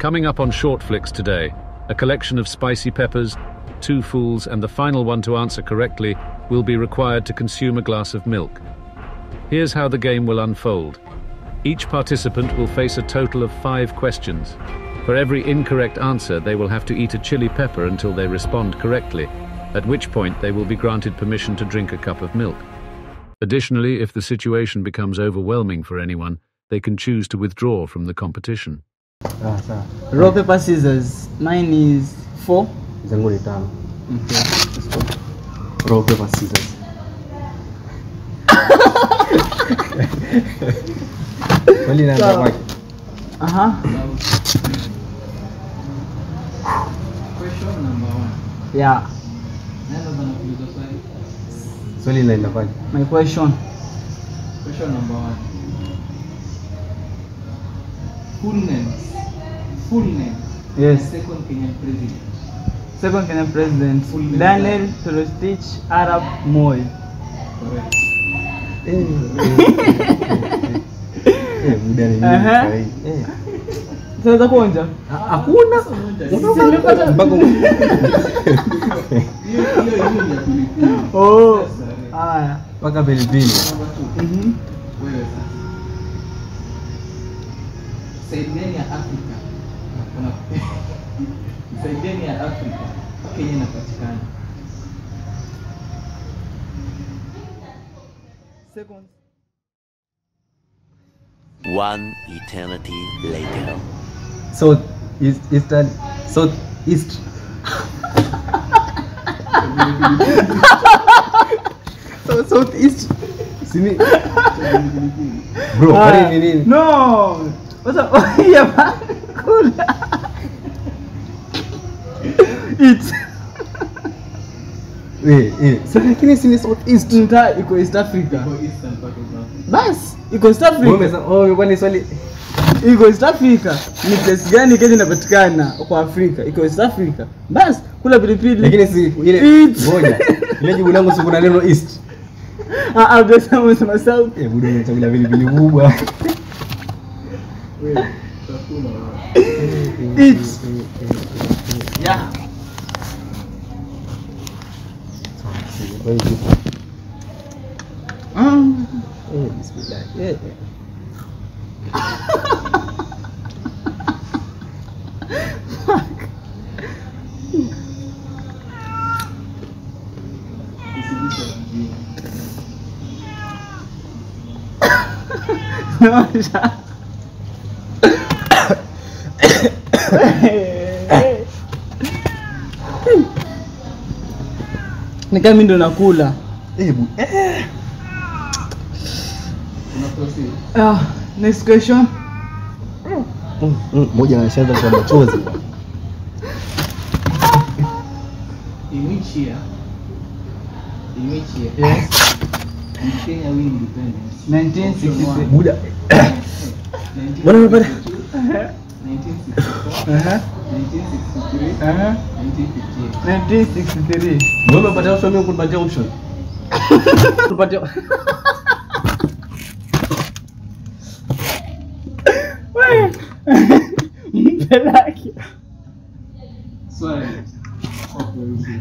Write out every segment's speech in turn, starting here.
Coming up on Short Flicks today, a collection of spicy peppers, two fools, and the final one to answer correctly will be required to consume a glass of milk. Here's how the game will unfold. Each participant will face a total of five questions. For every incorrect answer, they will have to eat a chili pepper until they respond correctly, at which point they will be granted permission to drink a cup of milk. Additionally, if the situation becomes overwhelming for anyone, they can choose to withdraw from the competition. Sawa sawa. Rock, paper, scissors. Mine is four. Zangu ni tano. Okay, let's go. Rock paper scissors. Swali inaanza Sawa. kwake. Uh-huh. Question number one. Yeah, Nani ndo anakuuliza swali? Swali inaenda kwake. my question. Question number one. Full name. Full name. Yes. Second Kenyan president. Second Kenyan president, Full name. Daniel Tolostich Arab Moi. Correct. Eh, eh, eh, muda ni Saidieni ya Afrika. Kuna Saidieni ya Afrika. Kenya inapatikana. Second. One eternity later. So East Eastern South East. so, South East. Sini. Bro, Haya. kwani ni nini? No. Sasa ya ba- kula. Eat. Eh, eh. So lakini sini South East. Nta iko East Africa. Iko Eastern part. Bas, iko East Wewe Africa. umesema oh, kwani swali Iko East Africa. Ni place gani Kenya inapatikana kwa Afrika? Iko East Africa. Bas, kula pilipili. lakini si ile ngoja. Ile jibu langu si kuna neno East. ah ah, besa umesema South. Eh, budo unachagula pilipili kubwa. Wewe, utakula wewe. Eat. Yeah. Mm. Eh, bismillah. Eh. Usidishe wengine. No, sha. Ni kama mimi ndo nakula. Eh, eh. Ah, next question. Moja anashaanza kwa machozi. In which year? In which year? Yes. Did Kenya win independence? 1963. Buda. Bwana bwana. 1964, Aha. 1963, Aha. 1958. 1963. Wewe umepata option mimi kunipatia option. Hivi.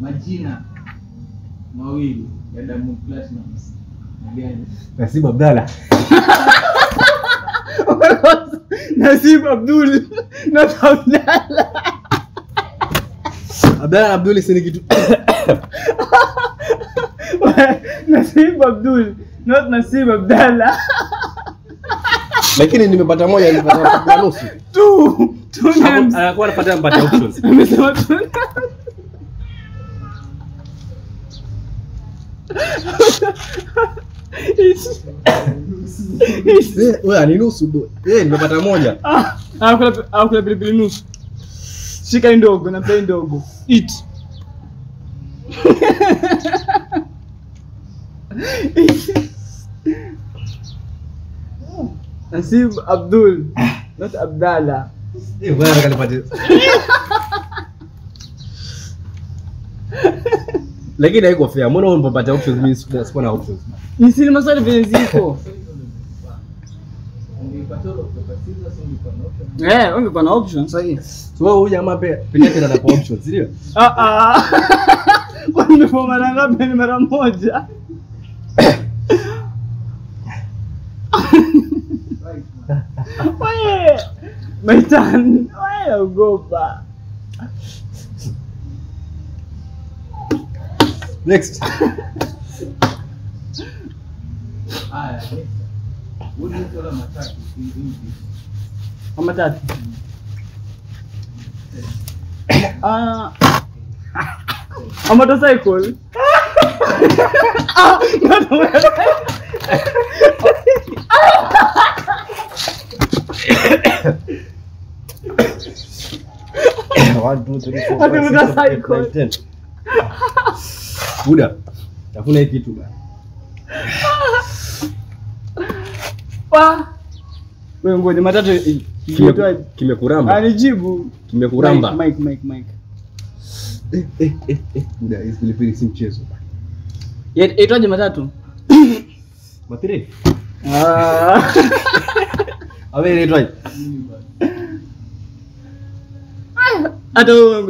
Majina mawili ya Diamond Platnumz ni gani? Nasib Abdalla. Nasib Abdul. na Abdalla. Abdalla Abdul si ni kitu. Nasib Abdul. Not Nasib Abdalla. Lakini nimepata moja nimepata nusu. Tu. Anakuwa anapata mpata options. Amesema two wewe ni nusu bro. Eh, nimepata moja. Ah, kula au kula pilipili nusu. Shika ndogo na play ndogo. Eat. Nasib Abdul, not Abdalla. Eh, bwana nipate. Lakini haiko fair. Mbona unapopata options mimi sikuwa na options? Ni sini maswali vile ziko. Ungeipata all of the scissors ungekuwa na option. Eh, ungekuwa na option sahihi. So wewe huyu jamaa pia pia yake na option, si ndio? Ah ah. Kwa nini nimefanya mara ngapi? Ni mara moja. Wewe. Maitan, wewe ugopa. Next. Haya, next. Do you call matatu in English? Mama tatu. Ah. A motorcycle. Ah, not a One, two, three, four, five, six, seven, eight, nine, ten. Buda. Tafuna hii kitu bana. Wewe ngoja matatu kimekuwa Kimekuramba. Anijibu. Kimekuramba. Mike, Mike, Mike. Eh, eh, eh, eh. hizo hizi pilipili si mchezo. Yet- itoje matatu? Matire. Ah. Awe ni Hata wewe.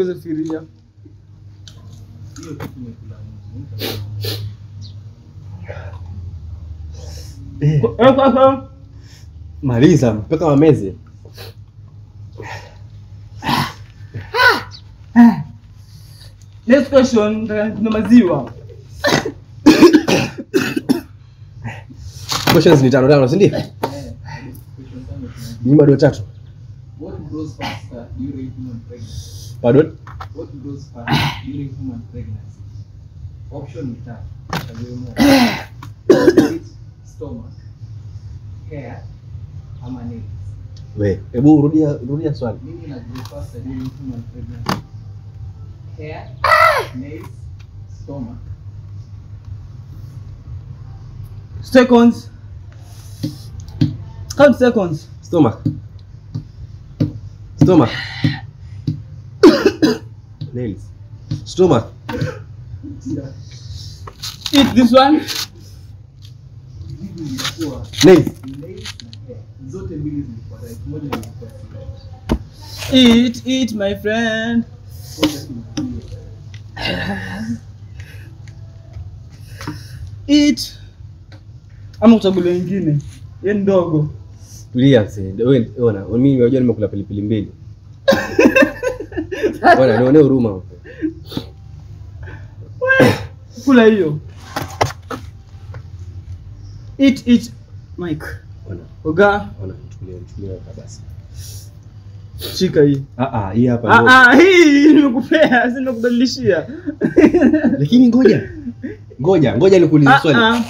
Eh, Eh. Maliza mpaka wameze. Next question, na maziwa. Questions ni tano tano, si ndio? Question Ni bado tatu. What grows faster during human pregnancy? Pardon? What grows faster during human pregnancy? Option ni tatu. Stomach, hair, ama nini? We, hebu rudia rudia swali. Mimi grow faster during human pregnancy? Hair, nails, stomach. Seconds. Count seconds. Stomach. Stomach. Nails. Stomach. Eat this one. Nails. Zote mbili zilikuwa right. Moja ilikuwa. Eat, eat, my friend. Eat. Ama uchagulie ingine Ye ndogo. Tulia ona, mimi unajua nimekula pilipili mbili. Bwana, nione huruma. Kula hiyo. Eat, eat, Mike. Oga, ona, chukulia, chukulia basi. shika hii. Ah ah, hii hapa. Ah ngoja. ah, hii nimekupea, si nimekubadilishia. Lakini ngoja. Ngoja, ngoja nikuulize Ah swali. ah.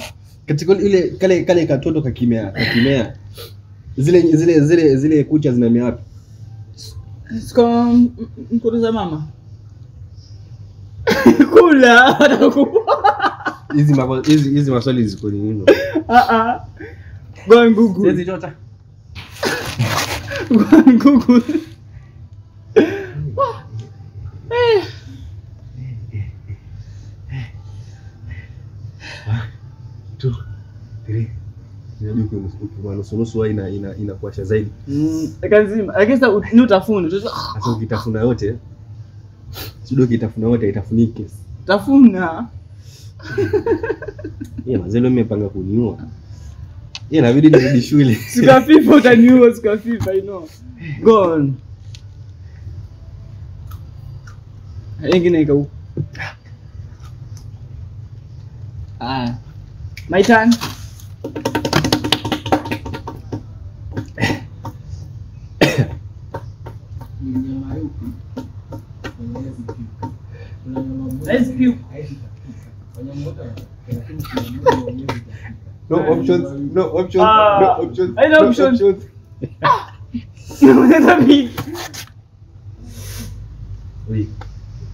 Katika ile kale kale katoto kakimea, kakimea. Zile zile zile zile kucha zinamea wapi? Siko mkuruza mama. Kula, watakupa. Hizi hizi hizi maswali ziko nini? Ah ah. Go and Google. Siwezi and Google. Ina ina inakuasha zaidi. Mm, eka. Lakini sasa ni utafuni. Sasa ukitafuna yote, sio ukitafuna yote itafunike. Tafuna. Yeye mazelo leo nimepanga kuniua. Yeye inabidi nirudi shule. Siku ya FIFA utaniua siku ya FIFA, I know. Go on. Ingine ika huko. Ah. My turn. hizi puke? No options, no options, Ah, no options. haina no options. Oi,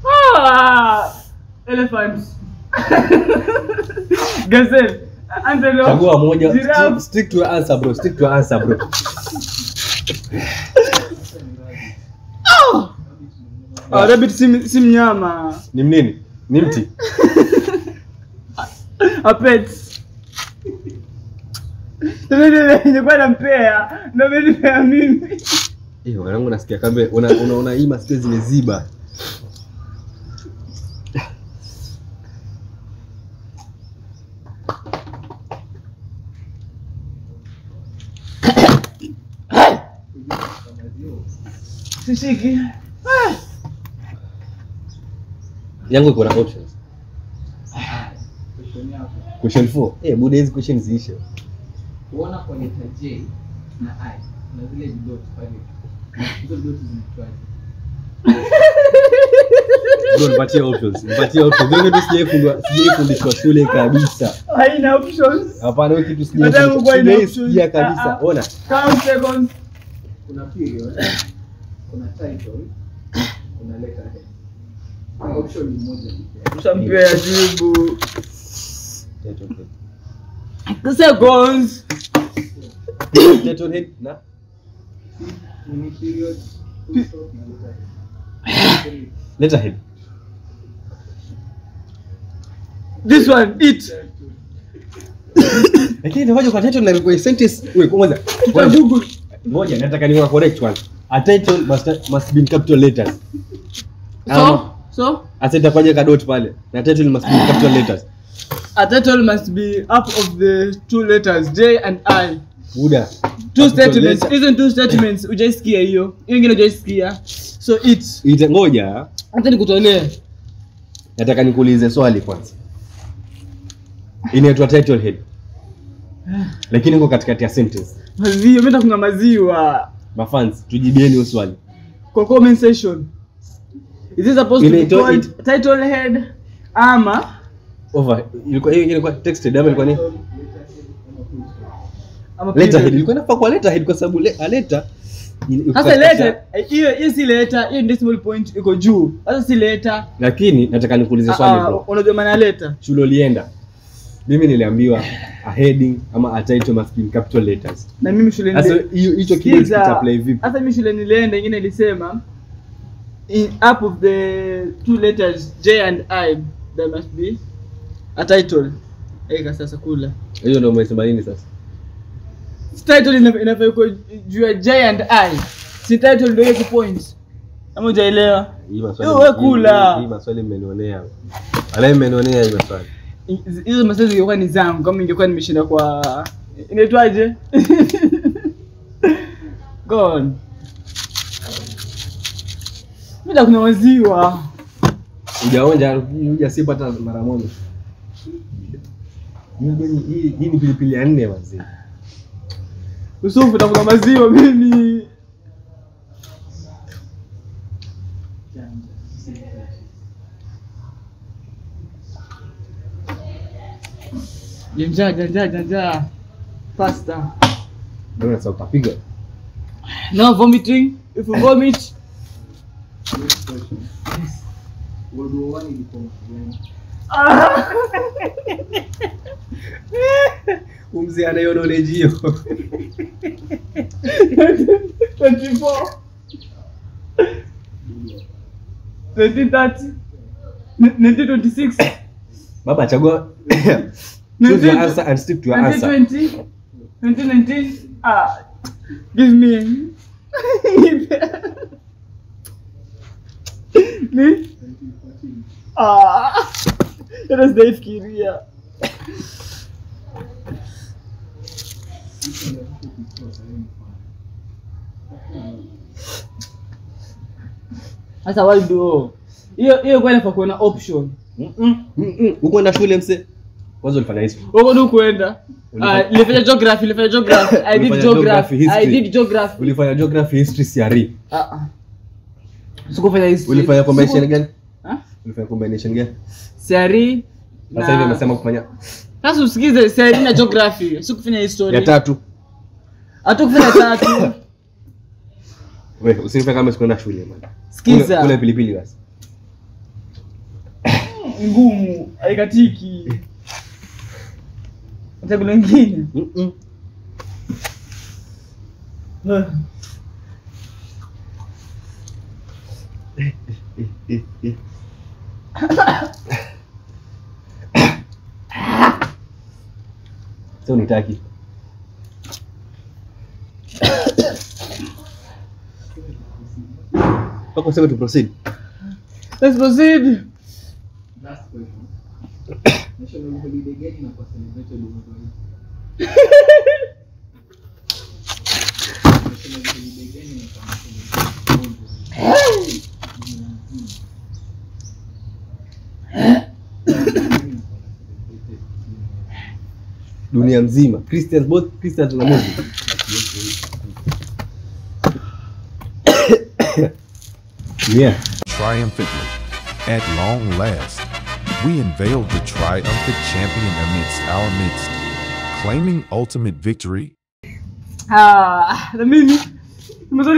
Ah! Elephant. Gazelle. Antelope. Chagua moja. Giraffe. Stick, stick to your answer bro. Stick to your answer bro. Ah, rabbit si, si mnyama. Ni mnini? Ni mti. A pet. Nilikuwa nampea, na amenipea mimi. Eh, wanangu nasikia kambe una, unaona hii masikio zimeziba. Sishiki. Yangu iko na options. Question 4. Eh, buda hizi question ziishe. Kuona kwa leta J na I na zile vidoti pale. Hizo vidoti zinaitwaje? Nipatie options. Nipatie options. Ndio kitu sijaifundwa, sijaifundishwa shule kabisa. Haina options. Hapana, hiyo kitu sijaifundishwa. Kabisa. Ah, ah. Ona. Count seconds. Kuna period, kuna title, kuna letterhead. Option ni moja pekee. Ushampea jibu. Seconds. Na letterhead. This one, eat. Lakini itakuwaje kwa title na kwa sentence? Wewe kwanza. Tuta Google. Ngoja, nataka niwa correct one. A title must must be in capital letters. So, so Asa itakuwaje kadot pale? Na title must be in capital letters. A title must be up of the two letters J and I. Buda. Two statements. Hizo two statements. Ujaisikia hiyo. Hiyo ingine ujaisikia. So it. Ite ngoja, Hata nikutolee. nataka nikuulize swali kwanza. Inaitwa title head. Lakini iko katikati ya sentence. Maziwa, mimi nakunywa maziwa. Mafans, tujibieni hiyo swali. Kwa comment section. Is this supposed to be called title head ama Over. Ilikuwa hiyo ilikuwa texted ama ilikuwa nini letterhead. Ilikuwa inafaa kwa letterhead kwa sababu le, letter Sasa letter eh, hiyo hiyo si letter, hiyo decimal point iko juu. Sasa si letter. Lakini nataka nikuulize Ah, swali ah, bro. Unajua maana letter? Shule ulienda. Mimi niliambiwa a heading ama a title must be in capital letters. Na mimi shule Sasa hiyo hicho Sikiza. kitaplay vipi? sasa mimi shule nilienda nyingine ilisema in up of the two letters J and I there must be a title. Eka sasa kula. Hiyo ndio umesema nini sasa? Si title ina- ina iko juu ya J and I. Si title ndio hiyo points kama hujaelewa? Hii maswali. Yo, we kula. Hii, maswali mmenionea. Alai mmenionea hii maswali. Hizo maswali zingekuwa ni zangu kama ingekuwa nimeshinda kwa inaitwaje? Gone. Mimi nakunywa maziwa. Hujaonja, hujasipa hata mara moja. Hii ni pilipili ya nne mazee. Yusufu nakunywa maziwa mimi. Janja janja janja. pasta. Ndio sasa utapiga. No vomiting. If you vomit, Next. World War One ilikuwa mwaka gani? Umzee ana hiyo knowledge hiyo. 24 1930 1926 Baba chagua. Choose your answer and stick to your answer. 1920 1919 ah give me me. ah hata sijaifikiria sasa why do hiyo hiyo kwa inafaa kuwa na option na shule mse. Kwanza ulifanya hizo. Uko ndio Ulifanya- nilifanya geography, nilifanya geography. I did geography. I did geography. Ulifanya geography, history, CRE. Ah ah. Sikufanya history. Ulifanya combination gani? Ulifanya combination gani? Siari. Sasa hivi amesema kufanya Sasa usikize seri na geography. Sikufanya history. ya tatu. Hata kufanya tatu. Wewe usinipe kama sikuenda shule bwana. Sikiza. Kule- pilipili basi. Ngumu, haikatiki. Hata kuna Mm-mm. Ah. sio nitaki mpaka sema tu proceed. Let's proceed. Last question. dunia mzima Christians both Christians na Muslims yeah triumphantly. At long last, we unveiled the triumphant champion amidst our midst, claiming ultimate victory Ah, na mimi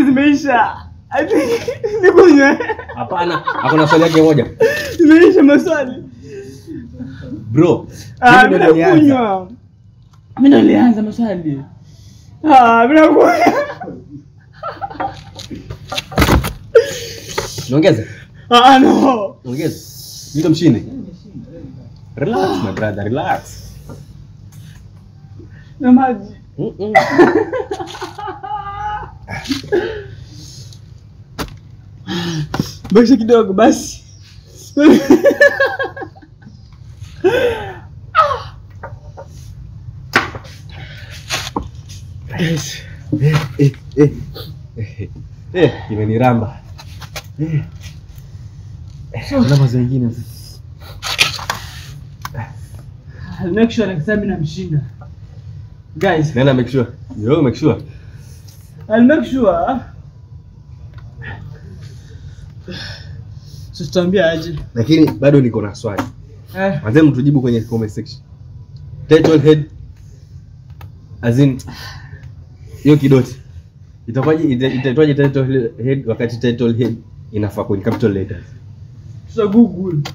zimeisha. I think nikunywe. hapana hakuna swali yake moja Zimeisha maswali. bro Ah, mimi ndo. Mimi ndo nilianza maswali. Ah, mimi nakunywa. Niongeze? Ah, no. Niongeze? Mimi mshine. relax my brother relax Na maji. Mm-mm. Basi kidogo basi. Guys, eh, eh, eh, eh, eh, imeniramba eh. zingine. kuna mazo mengine I'll make sure next time namshinda. Guys, nenda make sure yo make sure I'll make sure. So aje. lakini bado niko na swali Eh, mtujibu kwenye comment section. Title head hiyo kidoti. Itakuwaje ita- itaitwaje title head wakati title head inafaa kwenye capital letters. tuta Google.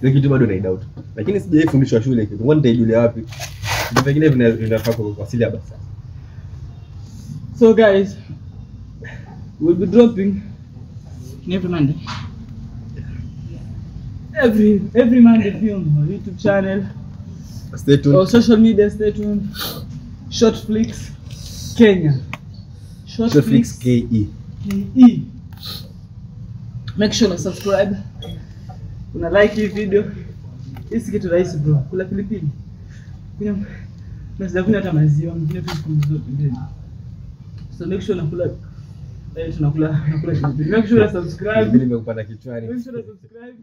Hiyo kitu bado na doubt. Lakini sijawahi fundishwa shule kitu. Ngoja nitaijulia wapi? Vitu vingine vinafaa kwa syllabus. So guys, we'll be dropping every Monday. Every every Monday video on YouTube channel, Stay tuned. our social media. Stay tuned. Short flicks, Kenya. Short, Short Flicks KE. KE. Make sure na subscribe. Una like hii video. Hii kitu rahisi bro. Kula pilipili. Kunywa na sijakunywa hata maziwa, mkunywa tu siku zote. So make sure nakula eh tunakula nakula pilipili. Make sure na subscribe. Mimi nimekupanda kichwani. Make sure na subscribe.